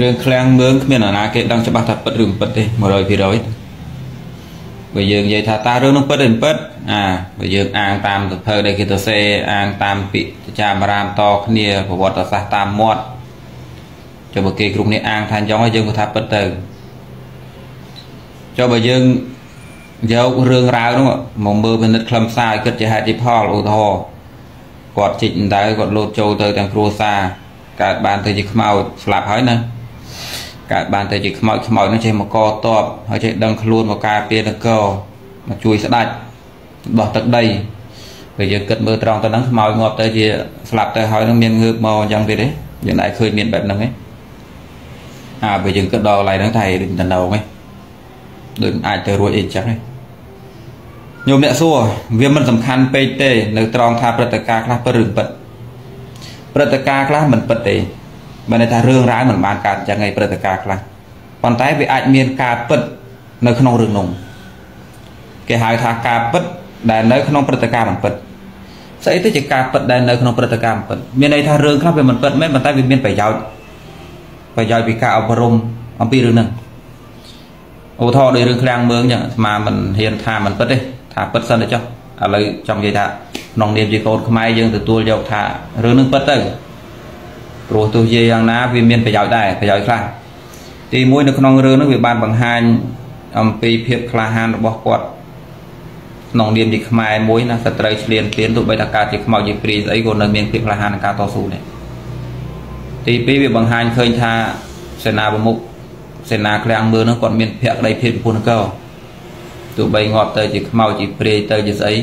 រឿងឃ្លាំងមើងគ្មាននរណាគេដឹងច្បាស់ថាពិតឬមិនពិតទេ100%បើយើងនិយាយថាតើរឿងនោះពិតឬមិនពិតអាបើយើងអាងតាមសភៅដែលគេទៅសេអាងតាមពាក្យចាមរាមតគ្នាប្រវត្តិសាស្ត្រតាមមាត់ចុះបើគេគ្រប់នេះអាងថាអញ្ចឹងហើយយើងក៏ថាពិតទៅចុះបើយើងយករឿងរ៉ាវនោះមកមើលពិនិត្យខ្លឹមសារឲ្យគិតជាហេតុជាផលឧទាហរណ៍គាត់ជីកអណ្ដៅគាត់លោតចូលទៅទាំងគ្រួសារកើតបានទៅជាខ្មោចស្លាប់ហើយណា កើតបានទៅជាខ្មោចខ្មោចនោះចេះមកកតបហើយចេះដឹងខ្លួនមកការពារនគរមកជួយស្ដាច់បោះទឹកដីពេលយើងគិតមើលត្រង់ទៅហ្នឹងខ្មោចងាប់ទៅជាស្លាប់ទៅហើយនឹងមានងើបមកអញ្ចឹងទៀតទេយើងដែរឃើញមានបែបហ្នឹងទេអាពេលយើងគិតដល់កន្លែងហ្នឹងថាដូចតំណងទេដូចអាចទៅរួចអីចឹងទេញោមអ្នកសួរវាមិនសំខាន់ពេកទេ នៅត្រង់ថាព្រឹត្តិការណ៍ខ្លះពិតឬពិតព្រឹត្តិការណ៍ខ្លះមិនពិតទេ បើន័យថារឿងរ៉ាវមិនបានកើតចឹងឯងព្រឹត្តិការណ៍ខ្លះប៉ុន្តែវាអាចមានការពិតនៅក្នុងរឿងនោះគេហៅថាការពិតដែលនៅក្នុងព្រឹត្តិការណ៍មិនពិតស្អីទៅជាការពិតដែលនៅក្នុងព្រឹត្តិការណ៍មិនពិតមានន័យថារឿងខ្លះវាមិនពិតមែនប៉ុន្តែវាមានប្រយោជន៍ប្រយោជន៍ពីការអប់រំអំពីរឿងហ្នឹងឧទាហរណ៍ដូចរឿងឃ្លាំងមើងចឹងអាត្មាមិនហ៊ានថាមិនពិតទេថាពិតសិនទៅចុះឥឡូវចង់និយាយថាក្នុងនាមជាកូនខ្មែរយើងទទួលយកថារឿងនឹងពិតទៅ ព្រោះទោះជាយ៉ាងណាវាមានប្រយោជន៍ដែរប្រយោជន៍ខ្លះទីមួយនៅក្នុងរឿងនោះវាបានបង្ហាញអំពីភាពក្លាហានរបស់គាត់ក្នុងនាមជាខ្មែរមួយណាស្ត្រីឆ្លៀនពៀនទោះបីថាកើតជាខ្មោចជាព្រាយស្អីក៏នៅមានភាពក្លាហានក្នុងការតស៊ូដែរទី2វាបង្ហាញឃើញថាសេនាប្រមុខសេនាក្លាំងមើលនោះគាត់មានភក្តីភាពចំពោះនគរទោះបីងាប់ទៅជាខ្មោចជាព្រាយទៅជាស្អី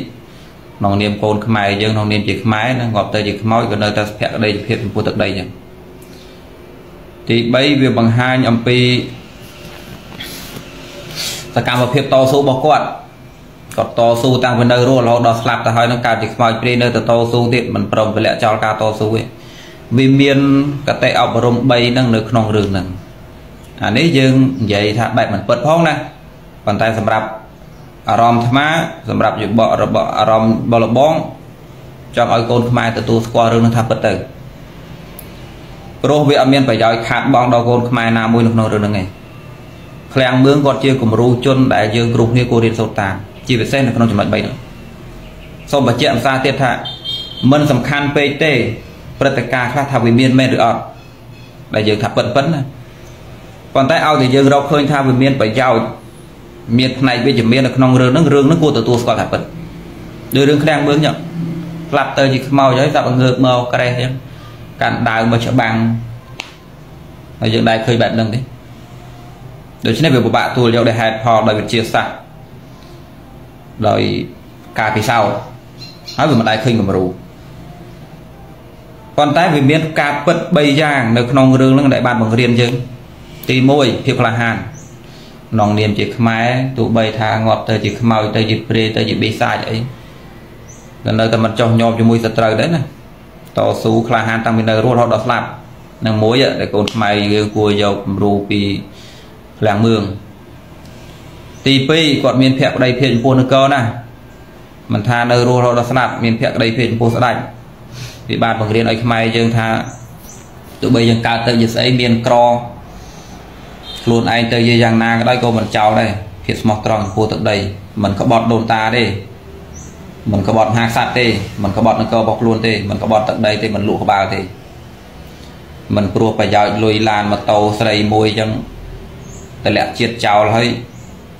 ក្នុងនាមកូនខ្មែរយើងក្នុងនាមជាខ្មែរណាងាប់ទៅជាខ្មោចក៏នៅតែភក្តីភាពចំពោះទឹកដីចឹងទី3វាបង្ហាញអំពីសកម្មភាពតស៊ូរបស់គាត់គាត់តស៊ូតាំងពីនៅរស់រហូតដល់ស្លាប់ទៅហើយនឹងកើតជាខ្មោចព្រាយនៅទៅតស៊ូទៀតមិនព្រមទម្លាក់ចោលការតស៊ូទេវាមានកតិអប់រំ3ហ្នឹងនៅក្នុងរឿងហ្នឹងអានេះយើងនិយាយថាបែបមិនពិតផងណាប៉ុន្តែសម្រាប់ អារម្មណ៍អាត្មាសម្រាប់យុបរបស់អារម្មណ៍បលបងចង់ឲ្យកូនខ្មែរទទួលស្គាល់រឿងនឹងថាពិតទៅព្រោះវាអត់មានប្រយោជន៍ខាតបងដល់កូនខ្មែរណាមួយនៅក្នុងរឿងហ្នឹងឯងឃ្លាំងមឿងគាត់ជាគំរូជនដែលយើងគ្រប់គ្នាគួររៀនសូត្រតាមជាពិសេសនៅក្នុងចំណុច3ហ្នឹងសូមបញ្ជាក់ភាសាទៀតថាមិនសំខាន់ពេកទេព្រឹត្តិការណ៍ខ្លះថាវាមានមែនឬអត់ដែលយើងថាពិតពិតណាប៉ុន្តែឲ្យតែយើងរកឃើញថាវាមានប្រយោជន៍ មានផ្នែកវិជ្ជមាននៅក្នុងរឿងហ្នឹងរឿងហ្នឹងគួរទទួលស្គាល់ថាពិតដូចរឿងឃ្លាំងមើងចឹងផ្លាប់ទៅជាខ្មោចហើយចាប់ងើបមកក្រេះចឹងកាន់ដាវមកច្បាំងហើយយើងដែរឃើញបែបហ្នឹងទេដូច្នេះវាពិបាកទួលយកដោយហេតុផលដោយវិទ្យាសាស្ត្រដោយការពិសោធន៍ហើយវាមិនដែរឃើញគំរូប៉ុន្តែវាមានការពិត3យ៉ាងនៅក្នុងរឿងហ្នឹងដែលបានបង្រៀនយើងទី1ភាពក្លាហាន ក្នុងនាមជាខ្មែរទោះបីថាងាប់ទៅជាខ្មោចទៅជាព្រាយទៅជាបិសាចអីក៏នៅតែមិនចោះញោមជាមួយសត្រូវដែរណាតស៊ូក្លាហានតាំងពីនៅរស់រហូតដល់ស្លាប់នឹងមួយដែលកូនខ្មែរយើងគួរយកគំរូពីឃ្លាំងមឿងទី2គាត់មានភក្តីភាពចំពោះនគរណាមិនថានៅរស់រហូតដល់ស្លាប់មានភក្តីភាពចំពោះស្ដេចវាបានបង្រៀនឲ្យខ្មែរយើងថាទោះបីយើងកើតទៅជាស្អីមានក្រ ខ្លួនឯងទៅជាយ៉ាងណាក៏ដោយក៏មិនចោលដែរភាពស្មោះត្រង់ចំពោះទឹកដីមិនក្បត់ដូនតាទេមិនក្បត់ហាក្សត្រទេមិនក្បត់នគររបស់ខ្លួនទេមិនក្បត់ទឹកដីទេមិនលក់ក្បាលទេមិនព្រោះប្រយោជន៍លុយឡានម៉ូតូស្រីមួយអញ្ចឹងតម្លាក់ជាតិចោលហើយ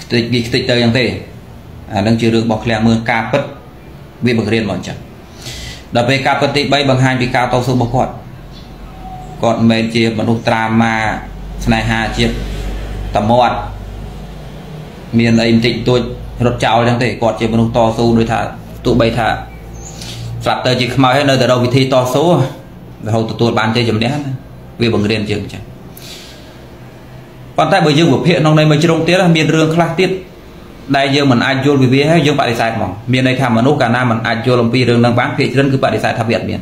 ខ្ទេចវាខ្ទេចទៅអញ្ចឹងទេអានឹងជារឿងរបស់ឃ្លាំងមើលការពិតវាបង្រៀនមកអញ្ចឹងដល់ពេលការពិតទី3បង្ហាញពីការតស៊ូរបស់គាត់គាត់មិនមែនជាមនុស្សត្រាម៉ាស្នេហាជាតិ តមាត់មានអីបន្តិចតួចរត់ចោលចឹងទេគាត់ជាមនុស្សតស៊ូដូចថាទោះបីថាស្លាប់ទៅជាខ្មោចហើយនៅតែរកវិធីតស៊ូរហូតទទួលបានជ័យជំនះណាវាបង្រៀនយើងចឹងប៉ុន្តែបើយើងវិភាគក្នុងនៃមួយជ្រុងទៀតមានរឿងខ្លះទៀតដែលយើងមិនអាចយល់ពីវាហើយយើងបដិសេធហ្មងមានន័យថាមនុស្សកាលណាមិនអាចយល់អំពីរឿងហ្នឹងបានភាគច្រើនគឺបដិសេធថាវាអត់មាន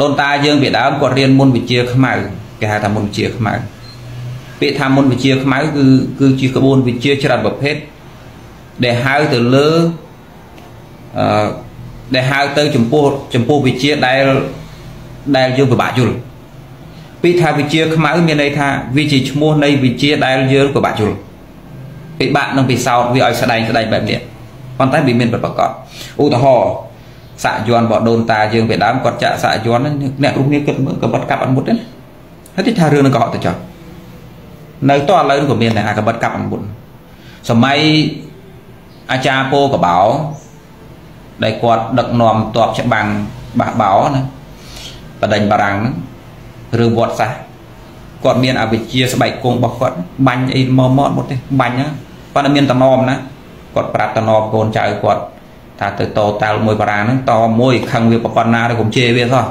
ដូនតាយើងពីដើមគាត់រៀនមុនវិជាខ្មៅគេហៅថាមុនវិជាខ្មៅ ពាក្យថាមុនវិជាខ្មៅគឺគឺជាក្បួនវិជាច្រើនប្រភេទដែលហៅទៅលើអឺដែលហៅទៅចំពោះចំពោះវិជាដែលដែលយើងពិបាកយល់ពាក្យថាវិជាខ្មៅមានន័យថាវាជាឈ្មោះនៃវិជាដែលយើងពិបាកយល់ពិបាកនឹងពិសោធន៍វាឲ្យស្ដែងស្ដែងបែបនេះប៉ុន្តែវាមានប្រកបឧទាហរណ៍សាក់យន់របស់ដូនតាយើងពីដើមគាត់ចាក់សាក់យន់អ្នករូបនេះគិតមើលក៏បិទកាប់អមុតទេហើយទីថារឿងនឹងក៏អត់ទៅចោះ នៅតឥឡូវក៏មានដែរអាកបិតកាប់អមុតសម័យអាចារ្យពោកបោដែលគាត់ដឹកនាំតបច្បាំងបះបោណាបដិញបារាំងហ្នឹងរឿងវត្តសាសគាត់មានអវិជ្ជាស្បែកគង់របស់គាត់បាញ់អីមកមកមុតទេបាញ់ហ្នឹងប៉ុន្តែមានតំណមណាគាត់ប្រាប់តំណមកូនចៅគាត់ថាទៅតតាល់មួយបារាំងហ្នឹងតមួយខឹងវាប្រប៉ុណ្ណាទៅកុំជេរវាសោះ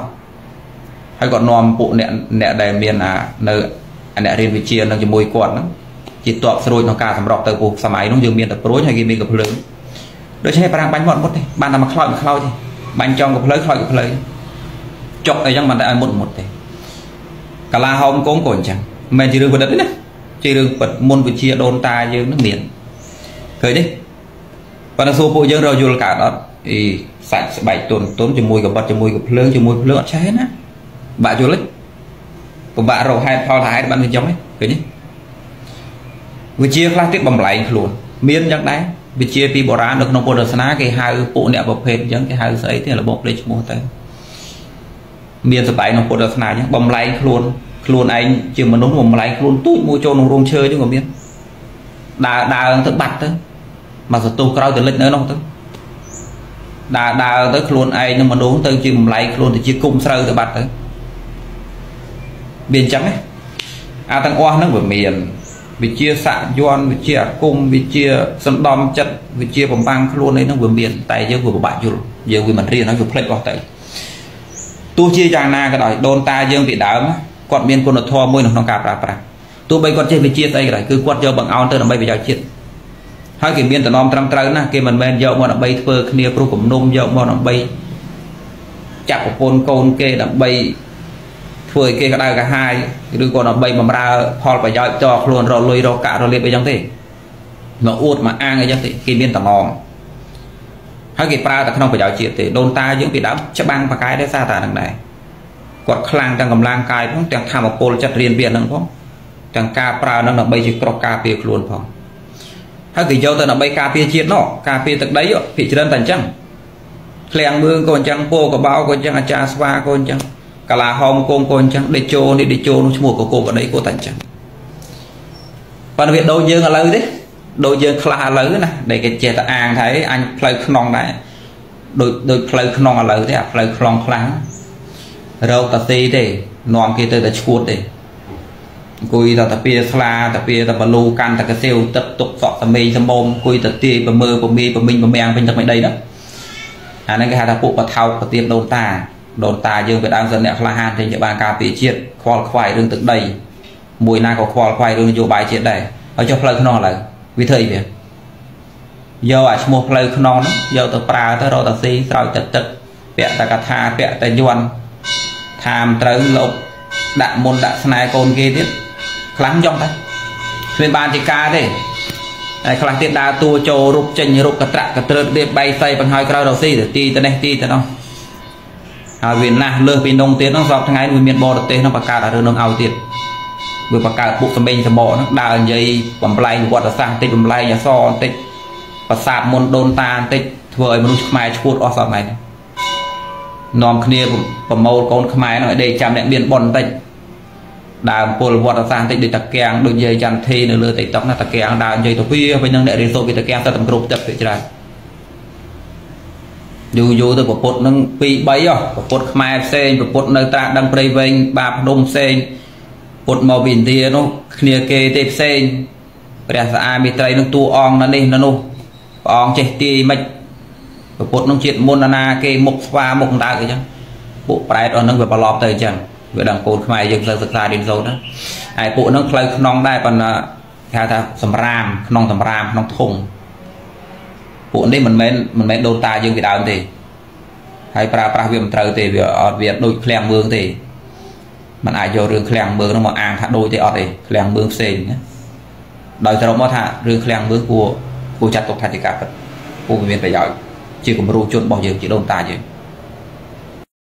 ហើយគាត់នាំពួកអ្នកអ្នកដែលមានអានៅ អ្នករៀនវិជ្ជានឹងជាមួយគាត់ហ្នឹងជាតបស្រួយក្នុងការសម្របទៅពូសម័យនោះយើងមានតែព្រួយហើយគេមានកភ្លើងដូច្នេះប្រាំងបាញ់មាត់មុតទេបានតែមកខ្លោចមកខ្លោចទេបាញ់ចង់កភ្លើខ្លោចកភ្លើចុកអីចឹងមិនតែឲ្យមុតមុតទេកាឡាហោមកងក៏អញ្ចឹងមិនមែនជារឿងប្រឌិតទេណាជារឿងពិតមុនវិជាដូនតាយើងនឹងមានឃើញទេប៉ុន្តែសួរពួកយើងរកយល់កើតអត់អីសាច់ស្បែកទុនទុនជាមួយកបិតជាមួយកភ្លើងជាមួយភ្លើងអត់ចេះណាបាក់យល់ទេ ពិបាករកហេតុផលថាហេតុបានវាអញ្ចឹងទេឃើញទេវិជាខ្លះទៀតបំលែងខ្លួនមានយ៉ាងដែរវិជាពីបុរាណនៅក្នុងពុទ្ធសាសនាគេហៅពួកអ្នកប្រភេទអញ្ចឹងគេហៅស្អីទេរបបលេខឈ្មោះទៅមានសបាយក្នុងពុទ្ធសាសនាអញ្ចឹងបំលែងខ្លួនខ្លួនឯងជាមនុស្សបំលែងខ្លួនទូចមួយចូលក្នុងរោងឈើអញ្ចឹងក៏មានដើរដើរទៅបាត់ទៅមកសន្ទុះក្រោយទៅលិចនៅនោះទៅដើរដើរទៅខ្លួនឯងនឹងមនុស្សទៅជាបំលែងខ្លួនទៅជាគុំស្រូវទៅបាត់ទៅ មានអញ្ចឹងណាអាទាំងអស់ហ្នឹងវាមានវិជាស័កយន់វិជាអាគមវិជាសណ្ដំចិត្តវិជាបំបាំងខ្លួនអីហ្នឹងវាមានតែយើងវាពិបាកយល់យើងវាមិនរៀនហើយវាផ្លេចអស់ទៅទោះជាយ៉ាងណាក៏ដោយដូនតាយើងពីដើមគាត់មានគុណធម៌មួយក្នុងការប្រើប្រាស់ទោះបីគាត់ចេះវិជាស្អីក៏ដោយគឺគាត់យកបង្អោនទៅដើម្បីប្រយោជន៍ជាតិហើយគេមានតំណមត្រឹមត្រូវណាស់គេមិនមែនយកមកដើម្បីធ្វើគ្នាព្រោះគំនុំយកមកដើម្បីចាក់ប្រពន្ធកូនគេដើម្បី ធ្វើឲ្យគេក្តៅកាហាយឬក៏ដើម្បីបំរើផលប្រយោជន៍តខ្លួនរលុយរកកាក់រលៀបអីចឹងទេមកអួតមកអាងអីចឹងទេគេមានតំណហើយគេប្រើតែក្នុងប្រយោជន៍ជាតិទេដូនតាយើងពីដើមច្បាំងបកាយដែរសារតានឹងដែរគាត់ខ្លាំងទាំងកម្លាំងកាយផងទាំងធម្មពលចិត្តរៀនវានឹងផងទាំងការប្រើនឹងដើម្បីជាក្រោះការពារខ្លួនផងហើយគេយកទៅដើម្បីការពារជាតិនោះការពារទឹកដីភាគច្រើនតែអញ្ចឹងឃ្លាំងមើងក៏អញ្ចឹងពោកបោក៏អញ្ចឹងអាចារ្យស្វាក៏អញ្ចឹង កាឡាហោមកងក៏អញ្ចឹងដេជោនេះដេជោនោះឈ្មោះកកោបដីក៏តែអញ្ចឹងប៉ុន្តែវាដូចយើងឥឡូវទេដូចយើងខ្លះឥឡូវណាដែលគេចេះតែអាងថាអញផ្លូវក្នុងដែរដូចដូចផ្លូវក្នុងឥឡូវទេអាផ្លូវខ្លងខ្លាំងរោគតាស៊ីទេនាំគេទៅតែឈួតទេអង្គុយតែតាពីស្លាតាពីតែបលូកាន់តែកសៀវទឹកទុកសក់សមីសមុំអង្គុយទៅទាយប្រមើប្រមីប្រមីងប្រមាំងពេញទឹកមិនដីណាអាហ្នឹងគេហៅថាពួកបថោកប្រទៀនដូនតា ដូនតាយើងពីដើមសិនអ្នកក្លាហានចេញទៅបានការពារជាតិខ្វល់ខ្វាយរឿងទឹកដីមួយណាក៏ខ្វល់ខ្វាយរឿងនយោបាយជាតិដែរហើយចុះផ្លូវក្នុងឥឡូវវាធ្វើអីវាយកអាឈ្មោះផ្លូវក្នុងហ្នឹងយកទៅប្រើទៅរកតាស៊ីស្រោចទឹកទឹកពាក់តកថាពាក់តយន់ថាមត្រូវលោកដាក់មុនដាក់ស្នេហ៍កូនគេទៀតខ្លាំងយ៉ងតែគ្មានបានជាការទេហើយខ្លះទៀតដើរតួចូលរុកចេញរុកកត្រាក់កត្រើតរៀបបៃសៃបង្ហើយក្រោយរកស៊ីទៅទីទៅនេះទីទៅនោះ ហើយវាណាស់លើសពីនងទៀតហ្នឹងសពថ្ងៃវាមានបរទេសហ្នឹងបង្កើតឲ្យរឿងហ្នឹងឲ្យទៀតវាបង្កើតពួកសម្លេងសម្បកហ្នឹងដើរនិយាយបំលែងវត្តសាស្ត្របន្តិចបំលែងអសបន្តិចប្រសាទមុនដូនតាបន្តិចធ្វើឲ្យមនុស្សខ្មែរឈួតអស់សពថ្ងៃហ្នឹងនាំគ្នាប្រមូលកូនខ្មែរហ្នឹងឲ្យដេកចាំអ្នកមានប៉ុនបន្តិចដើមពលវត្តសាស្ត្របន្តិចដូចតាកាំងដូចនិយាយចន្ទធីនៅលើ TikTok ណាតាកាំងដើរនិយាយទៅវាវិញនឹងអ្នករៀនសូត្រពីតាកាំងទៅតែគ្រប់ទឹកទៅច្រើន យូរយូរទៅប្រពុតនឹង2 3ហ៎ប្រពុតខ្មែរផ្សេងប្រពុតនៅត្រាដឹងព្រៃវែងបាភ្នំផ្សេងពុតមកពីឥណ្ឌានោះគ្នាគេទេផ្សេងព្រះសាអាមេត្រីនឹងតួអង្គនៅនេះនៅនោះព្រះអង្គចេះទាយមិនប្រពុតនឹងជាតិមុនណាគេមុខស្វាមុខដើកអញ្ចឹងពួកប្រែតអស់នឹងវាប្រឡប់ទៅអញ្ចឹងវាដឹងកូនខ្មែរយើងទៅសិក្សារៀនសូត្រណាហើយពួកនឹងផ្លូវក្នុងដែរប៉ុន្តែគេហៅថាសម្រាមក្នុងសម្រាមក្នុងធុង ពួកនេះមិនមែនមិនមែនដូនតាយើងពីដើមទេហើយប្រើប្រាស់វាមិនត្រូវទេវាអត់វាដូចឃ្លាំងមើងទេมันអាចយករឿងឃ្លាំងមើងនោះមកអាងថាដូចទេអត់ទេឃ្លាំងមើងផ្សេងណាដោយសរុបមកថារឿងឃ្លាំងមើងគួរគួរចាត់ទុកថាជាការពិតគួរមានប្រយោជន៍ជាគំរូជនរបស់យើងជាដូនតាយើង